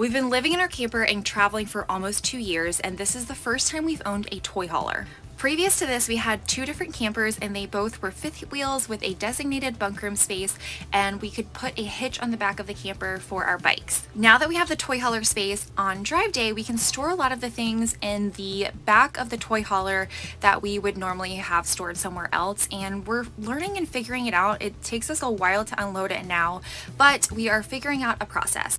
We've been living in our camper and traveling for almost two years, and this is the first time we've owned a toy hauler. Previous to this, we had two different campers and they both were fifth wheels with a designated bunk room space and we could put a hitch on the back of the camper for our bikes. Now that we have the toy hauler space on drive day, we can store a lot of the things in the back of the toy hauler that we would normally have stored somewhere else and we're learning and figuring it out. It takes us a while to unload it now, but we are figuring out a process.